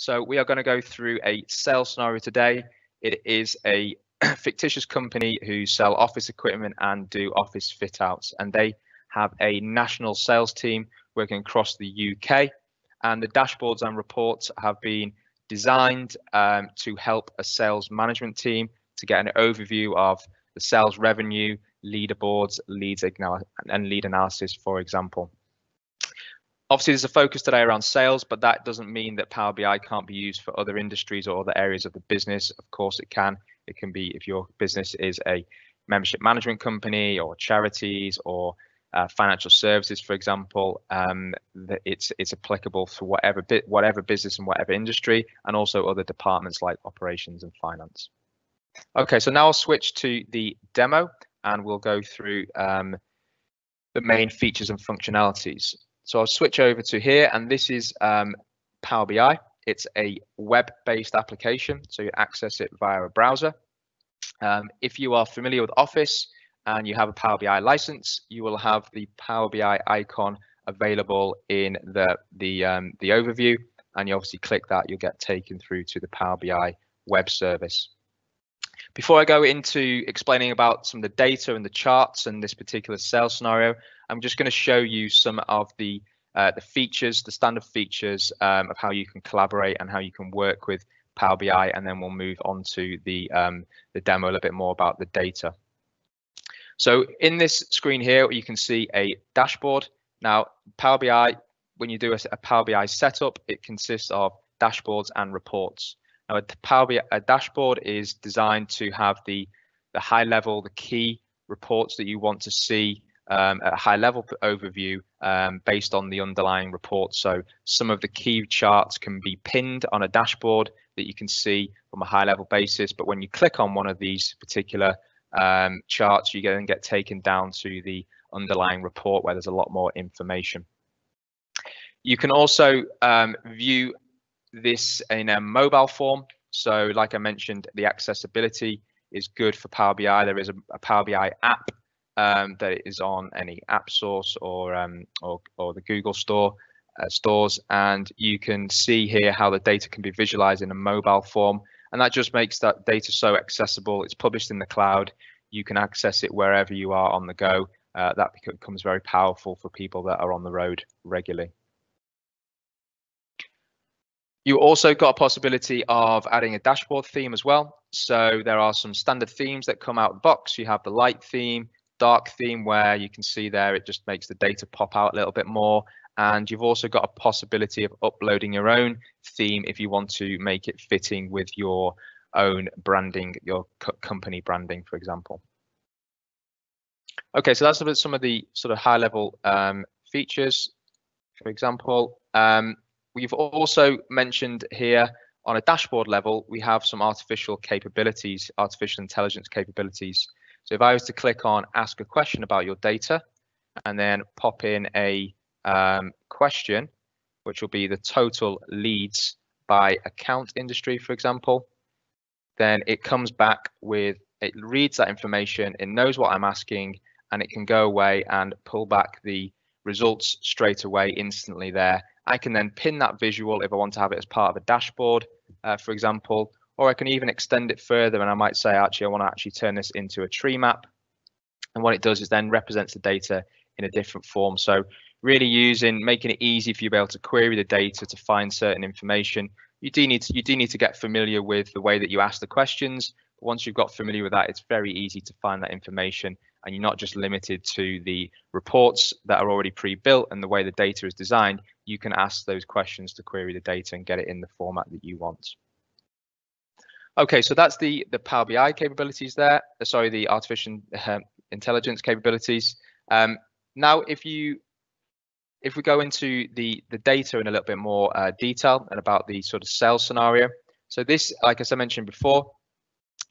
So we are going to go through a sales scenario today. It is a fictitious company who sell office equipment and do office fit outs and they have a national sales team working across the UK and the dashboards and reports have been designed um, to help a sales management team to get an overview of the sales revenue, leaderboards, leads and lead analysis, for example. Obviously, there's a focus today around sales, but that doesn't mean that Power BI can't be used for other industries or other areas of the business. Of course, it can. It can be if your business is a membership management company or charities or uh, financial services, for example, um, it's it's applicable for whatever bit whatever business and whatever industry, and also other departments like operations and finance. Okay, so now I'll switch to the demo, and we'll go through um, the main features and functionalities. So I'll switch over to here, and this is um, Power BI. It's a web-based application, so you access it via a browser. Um, if you are familiar with Office and you have a Power BI license, you will have the Power BI icon available in the the um, the overview, and you obviously click that, you'll get taken through to the Power BI web service. Before I go into explaining about some of the data and the charts and this particular sales scenario, I'm just going to show you some of the uh, the features, the standard features um, of how you can collaborate and how you can work with Power BI, and then we'll move on to the um, the demo a little bit more about the data. So in this screen here, you can see a dashboard. Now, Power BI, when you do a, a Power BI setup, it consists of dashboards and reports. Now, a Power BI a dashboard is designed to have the the high level, the key reports that you want to see um, a high level overview um, based on the underlying report. So some of the key charts can be pinned on a dashboard that you can see from a high level basis. But when you click on one of these particular um, charts, you then get taken down to the underlying report where there's a lot more information. You can also um, view this in a mobile form. So like I mentioned, the accessibility is good for Power BI. There is a, a Power BI app um, it is on any app source or um, or, or the Google Store uh, stores, and you can see here how the data can be visualized in a mobile form, and that just makes that data so accessible. It's published in the cloud. You can access it wherever you are on the go. Uh, that becomes very powerful for people that are on the road regularly. You also got a possibility of adding a dashboard theme as well. So there are some standard themes that come out of the box. You have the light theme, dark theme where you can see there it just makes the data pop out a little bit more. And you've also got a possibility of uploading your own theme if you want to make it fitting with your own branding your company branding for example. Okay so that's some of the sort of high level um, features. For example um, we've also mentioned here on a dashboard level we have some artificial capabilities artificial intelligence capabilities so if I was to click on ask a question about your data and then pop in a um, question, which will be the total leads by account industry, for example, then it comes back with, it reads that information, it knows what I'm asking, and it can go away and pull back the results straight away instantly there. I can then pin that visual if I want to have it as part of a dashboard, uh, for example, or I can even extend it further and I might say, actually, I want to actually turn this into a tree map. And what it does is then represents the data in a different form. So really using, making it easy for you to be able to query the data to find certain information. You do need to, you do need to get familiar with the way that you ask the questions. Once you've got familiar with that, it's very easy to find that information and you're not just limited to the reports that are already pre-built and the way the data is designed. You can ask those questions to query the data and get it in the format that you want. Okay, so that's the the Power BI capabilities there. Sorry, the artificial uh, intelligence capabilities. Um, now, if you if we go into the the data in a little bit more uh, detail and about the sort of sales scenario. So this, like as I mentioned before,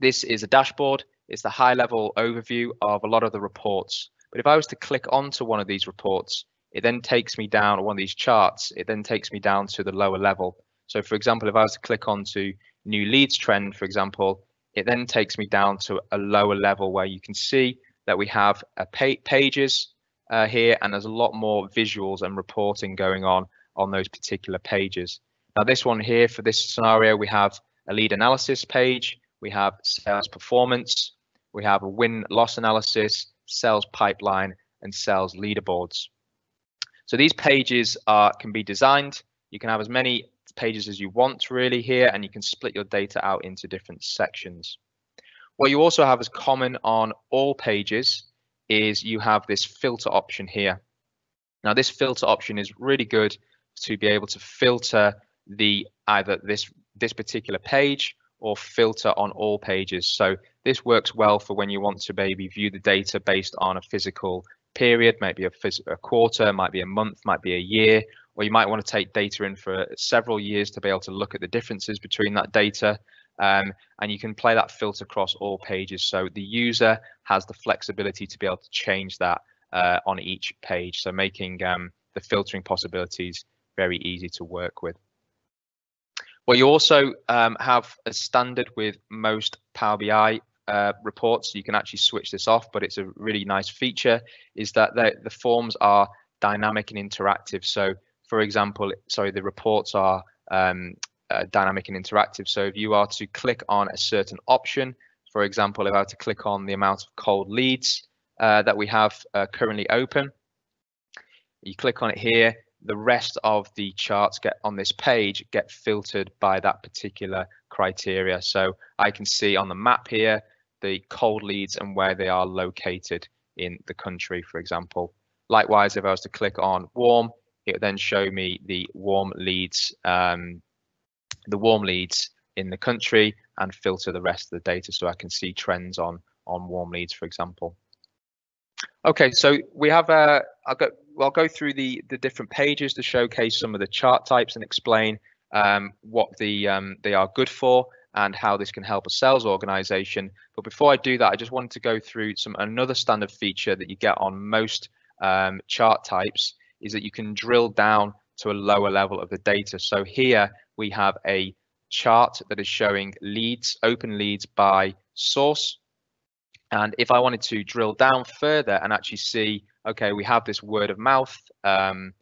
this is a dashboard. It's the high level overview of a lot of the reports. But if I was to click onto one of these reports, it then takes me down one of these charts. It then takes me down to the lower level. So for example, if I was to click onto new leads trend, for example, it then takes me down to a lower level where you can see that we have a pa pages uh, here and there's a lot more visuals and reporting going on on those particular pages. Now this one here for this scenario, we have a lead analysis page, we have sales performance, we have a win-loss analysis, sales pipeline, and sales leaderboards. So these pages are can be designed. You can have as many pages as you want really here, and you can split your data out into different sections. What you also have as common on all pages is you have this filter option here. Now this filter option is really good to be able to filter the either this this particular page or filter on all pages. So this works well for when you want to maybe view the data based on a fiscal period, maybe a, a quarter, might be a month, might be a year, or you might want to take data in for several years to be able to look at the differences between that data. Um, and you can play that filter across all pages. So the user has the flexibility to be able to change that uh, on each page. So making um, the filtering possibilities very easy to work with. Well, you also um, have a standard with most Power BI uh, reports. You can actually switch this off, but it's a really nice feature is that the, the forms are dynamic and interactive. So for example, sorry, the reports are um, uh, dynamic and interactive. So if you are to click on a certain option, for example, if I were to click on the amount of cold leads uh, that we have uh, currently open, you click on it here, the rest of the charts get on this page get filtered by that particular criteria. So I can see on the map here the cold leads and where they are located in the country, for example. Likewise, if I was to click on warm, it would then show me the warm leads, um, the warm leads in the country and filter the rest of the data so I can see trends on on warm leads, for example. Okay, so we have a, I'll go, well, I'll go through the, the different pages to showcase some of the chart types and explain um, what the um, they are good for and how this can help a sales organization. But before I do that, I just wanted to go through some another standard feature that you get on most um, chart types is that you can drill down to a lower level of the data. So here we have a chart that is showing leads, open leads by source. And if I wanted to drill down further and actually see, okay, we have this word of mouth, um,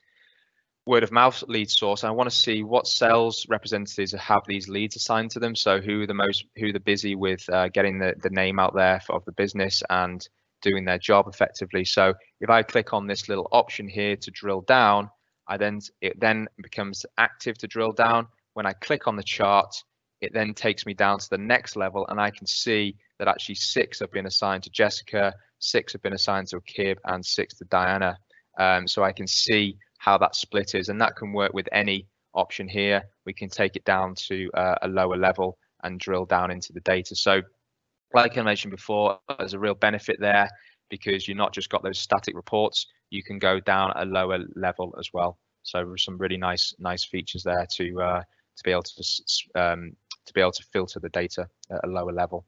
word of mouth lead source. I want to see what sales representatives have these leads assigned to them. So who are the most, who are the busy with uh, getting the, the name out there for, of the business and doing their job effectively. So if I click on this little option here to drill down, I then it then becomes active to drill down. When I click on the chart, it then takes me down to the next level and I can see that actually six have been assigned to Jessica, six have been assigned to Kib, and six to Diana. Um, so I can see how that split is, and that can work with any option here. We can take it down to uh, a lower level and drill down into the data. So like I mentioned before, there's a real benefit there because you're not just got those static reports, you can go down a lower level as well. So some really nice nice features there to uh, to be able to um, to be able to filter the data at a lower level.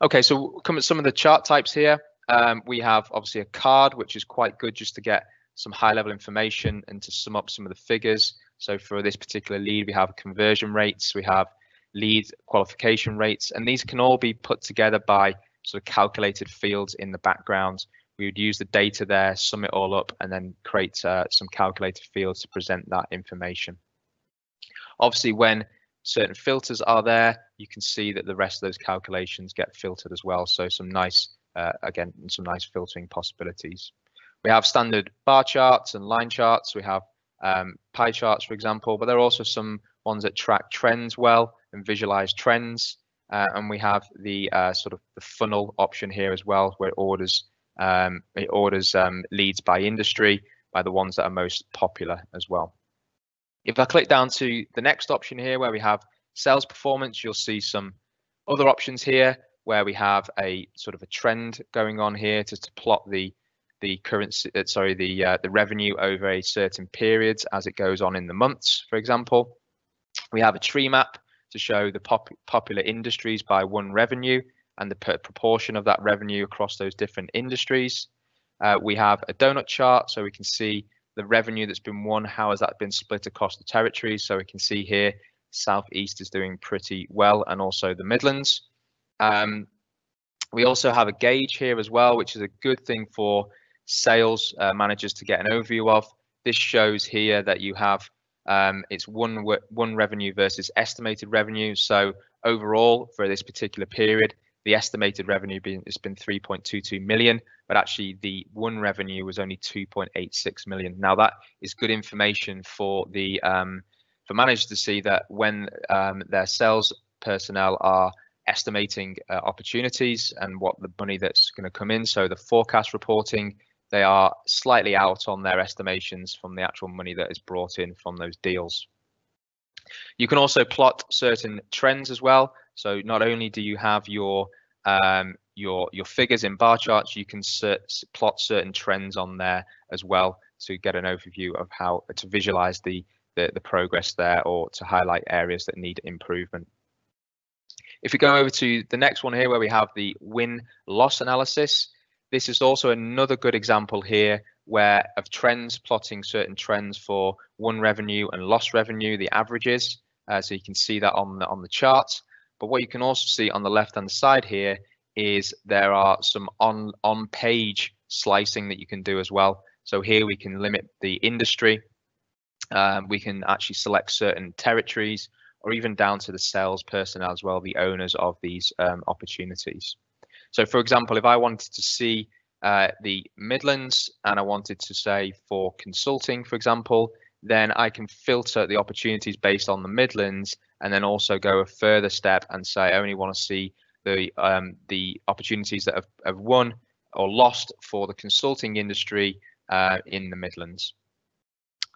Okay, so come at some of the chart types here. Um, we have obviously a card, which is quite good just to get some high level information and to sum up some of the figures. So for this particular lead, we have conversion rates, we have lead qualification rates, and these can all be put together by sort of calculated fields in the background. We would use the data there, sum it all up, and then create uh, some calculated fields to present that information. Obviously, when certain filters are there, you can see that the rest of those calculations get filtered as well. So some nice, uh, again, some nice filtering possibilities. We have standard bar charts and line charts. We have um, pie charts, for example, but there are also some ones that track trends well and visualize trends. Uh, and we have the uh, sort of the funnel option here as well, where it orders um, it orders um, leads by industry, by the ones that are most popular as well. If I click down to the next option here where we have sales performance, you'll see some other options here where we have a sort of a trend going on here to, to plot the the currency, uh, sorry, the uh, the revenue over a certain period as it goes on in the months, for example. We have a tree map to show the pop popular industries by won revenue and the proportion of that revenue across those different industries. Uh, we have a donut chart so we can see the revenue that's been won, how has that been split across the territories? So we can see here, Southeast is doing pretty well and also the Midlands. Um, we also have a gauge here as well, which is a good thing for sales uh, managers to get an overview of. This shows here that you have Um, it's one won revenue versus estimated revenue. So overall, for this particular period, the estimated revenue being, has been 3.22 million, but actually the won revenue was only 2.86 million. Now that is good information for the um, for managers to see that when um, their sales personnel are estimating uh, opportunities and what the money that's going to come in. So the forecast reporting, they are slightly out on their estimations from the actual money that is brought in from those deals. You can also plot certain trends as well. So not only do you have your um, your your figures in bar charts, you can plot certain trends on there as well to get an overview of how to visualize the, the the progress there or to highlight areas that need improvement. If we go over to the next one here where we have the win-loss analysis, this is also another good example here where of trends plotting certain trends for won revenue and lost revenue, the averages. Uh, so you can see that on the, on the chart. But what you can also see on the left hand side here is there are some on on page slicing that you can do as well. So here we can limit the industry. Um, we can actually select certain territories or even down to the sales personnel as well, the owners of these um, opportunities. So for example, if I wanted to see uh, the Midlands and I wanted to say for consulting, for example, then I can filter the opportunities based on the Midlands and then also go a further step and say I only want to see the um, the opportunities that have, have won or lost for the consulting industry uh, in the Midlands.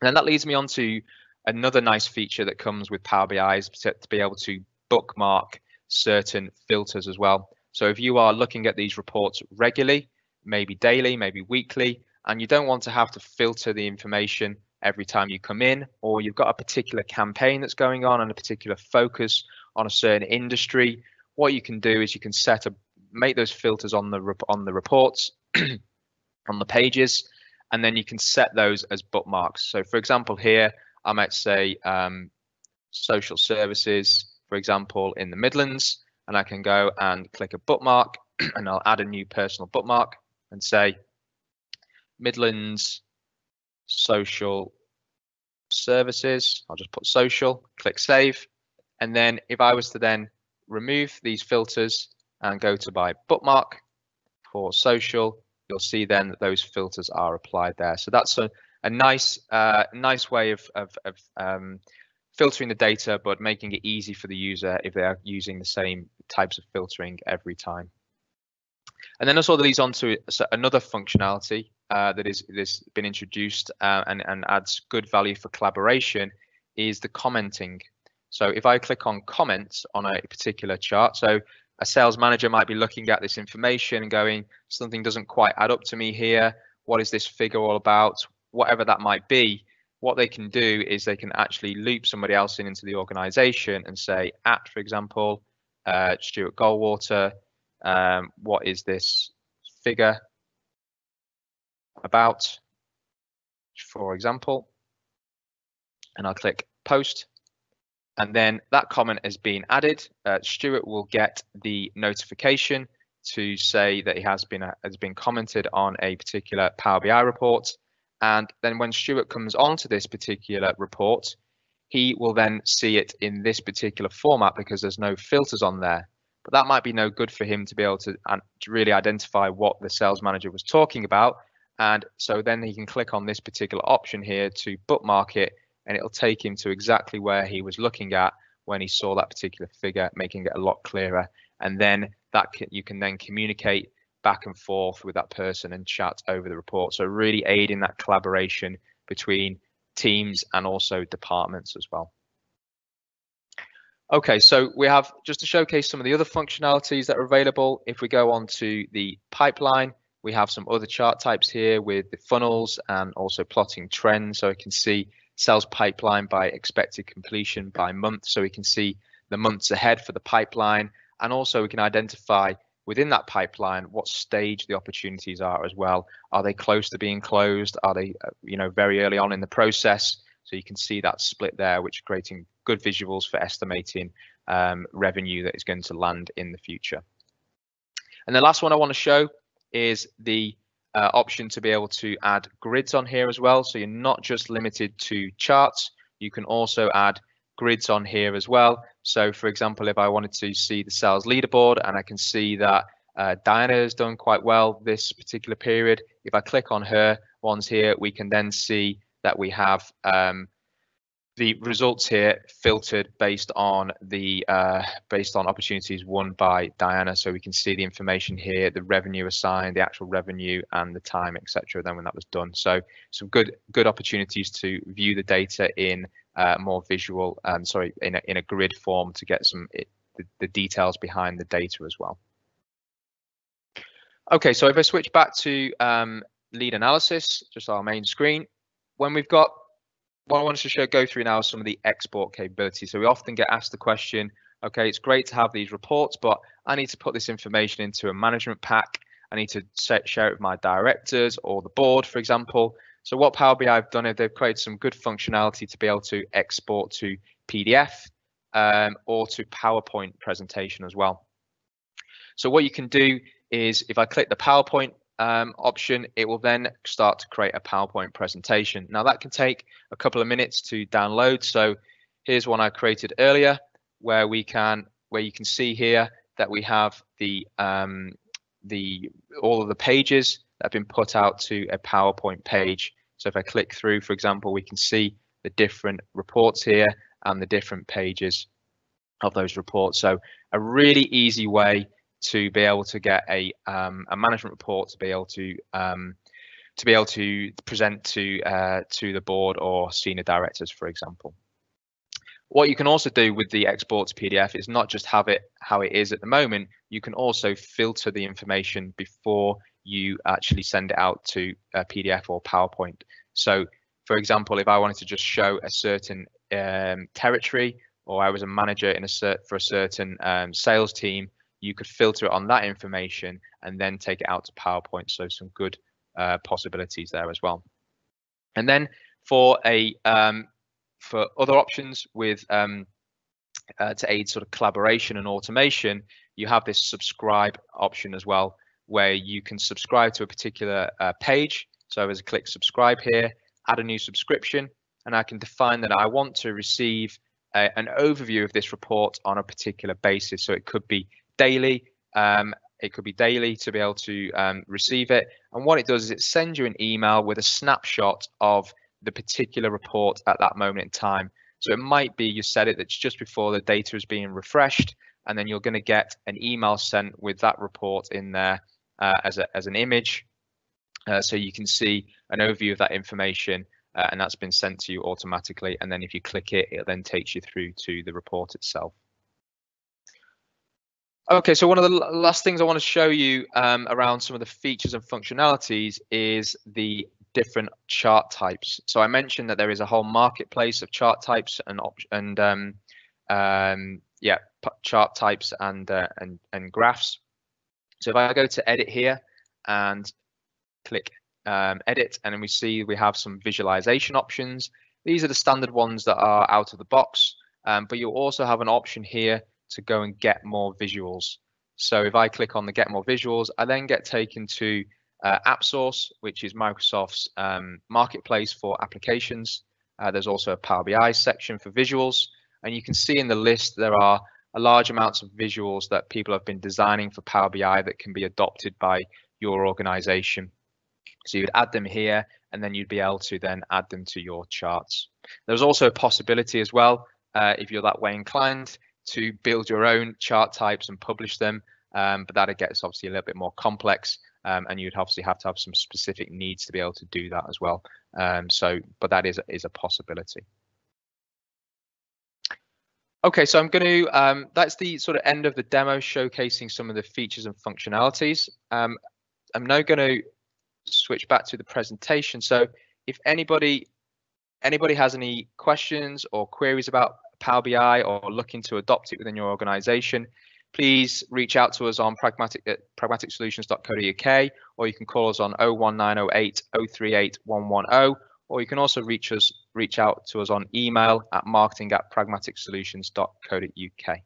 And then that leads me on to another nice feature that comes with Power BI is to, to be able to bookmark certain filters as well. So if you are looking at these reports regularly, maybe daily, maybe weekly, and you don't want to have to filter the information every time you come in, or you've got a particular campaign that's going on and a particular focus on a certain industry, what you can do is you can set up, make those filters on the on the reports on the pages and then you can set those as bookmarks. So for example here I might say um, social services, for example, in the Midlands, and I can go and click a bookmark and I'll add a new personal bookmark and say Midlands social services. I'll just put social, click save. And then if I was to then remove these filters and go to my bookmark for social, you'll see then that those filters are applied there. So that's a, a nice uh, nice way of, of, of um, filtering the data, but making it easy for the user if they are using the same types of filtering every time. And then also leads on to another functionality uh, that is has been introduced uh, and, and adds good value for collaboration is the commenting. So if I click on comments on a particular chart, so a sales manager might be looking at this information and going, something doesn't quite add up to me here. What is this figure all about? whatever that might be, what they can do is they can actually loop somebody else in into the organization and say, at, for example, uh, Stuart Goldwater, um, what is this figure about, for example, and I'll click post. And then that comment has been added. Uh, Stuart will get the notification to say that he has been has been commented on a particular Power BI report and then when Stuart comes onto this particular report, he will then see it in this particular format because there's no filters on there. But that might be no good for him to be able to, to really identify what the sales manager was talking about. And so then he can click on this particular option here to bookmark it and it'll take him to exactly where he was looking at when he saw that particular figure, making it a lot clearer. And then that can, you can then communicate back and forth with that person and chat over the report. So really aiding that collaboration between teams and also departments as well. Okay, so we have just to showcase some of the other functionalities that are available. If we go on to the pipeline, we have some other chart types here with the funnels and also plotting trends. So we can see sales pipeline by expected completion by month. So we can see the months ahead for the pipeline. And also we can identify within that pipeline what stage the opportunities are as well. Are they close to being closed? Are they uh, you know very early on in the process? So you can see that split there which creating good visuals for estimating um, revenue that is going to land in the future. And the last one i want to show is the uh, option to be able to add grids on here as well. So you're not just limited to charts. You can also add grids on here as well. So for example, if I wanted to see the sales leaderboard and I can see that uh, Diana has done quite well this particular period. If I click on her ones here, we can then see that we have um, the results here filtered based on the uh, based on opportunities won by Diana. So we can see the information here, the revenue assigned, the actual revenue, and the time, etc. Then when that was done. So some good good opportunities to view the data in uh, more visual, um, sorry, in a, in a grid form to get some it, the, the details behind the data as well. Okay, so if I switch back to um, lead analysis, just our main screen, when we've got what I wanted to show, go through now is some of the export capabilities. So we often get asked the question, okay, it's great to have these reports, but I need to put this information into a management pack. I need to set, share it with my directors or the board, for example. So what Power BI have done is they've created some good functionality to be able to export to PDF um, or to PowerPoint presentation as well. So what you can do is if I click the PowerPoint um, option, it will then start to create a PowerPoint presentation. Now that can take a couple of minutes to download. So here's one I created earlier where we can, where you can see here that we have the, um, the, all of the pages that have been put out to a PowerPoint page. So if I click through, for example, we can see the different reports here and the different pages of those reports. So a really easy way to be able to get a um, a management report to be able to um, to be able to present to uh, to the board or senior directors, for example. What you can also do with the export to PDF is not just have it how it is at the moment. You can also filter the information before you actually send it out to a PDF or PowerPoint. So, for example, if I wanted to just show a certain um, territory or I was a manager in a cert for a certain um, sales team, you could filter it on that information and then take it out to PowerPoint. So some good uh, possibilities there as well. And then for a um, for other options with um, uh, to aid sort of collaboration and automation, you have this subscribe option as well, where you can subscribe to a particular uh, page. So as I click subscribe here, add a new subscription, and I can define that I want to receive a, an overview of this report on a particular basis. So it could be daily. Um, it could be daily to be able to um, receive it. And what it does is it sends you an email with a snapshot of the particular report at that moment in time. So it might be you set it that's just before the data is being refreshed, and then you're going to get an email sent with that report in there uh, as, a, as an image. Uh, so you can see an overview of that information uh, and that's been sent to you automatically. And then if you click it, it then takes you through to the report itself. Okay, so one of the last things I want to show you um, around some of the features and functionalities is the different chart types. So I mentioned that there is a whole marketplace of chart types and and um, um, yeah, chart types and uh, and and graphs. So if I go to edit here and click um, edit, and then we see we have some visualization options. These are the standard ones that are out of the box, um, but you'll also have an option here to go and get more visuals. So if I click on the get more visuals, I then get taken to uh, AppSource, which is Microsoft's um, marketplace for applications. Uh, there's also a Power BI section for visuals. And you can see in the list there are a large amounts of visuals that people have been designing for Power BI that can be adopted by your organization. So you'd add them here and then you'd be able to then add them to your charts. There's also a possibility as well, uh, if you're that way inclined, to build your own chart types and publish them. Um, but that gets obviously a little bit more complex um, and you'd obviously have to have some specific needs to be able to do that as well. Um, so, but that is, is a possibility. Okay, so I'm going to, um, that's the sort of end of the demo showcasing some of the features and functionalities. Um, I'm now going to switch back to the presentation. So if anybody anybody has any questions or queries about Power BI or looking to adopt it within your organization, please reach out to us on pragmatiq at pragmatiqsolutions.co.uk or you can call us on 01908 038 110 or you can also reach us reach out to us on email at marketing at pragmatiqsolutions.co.uk.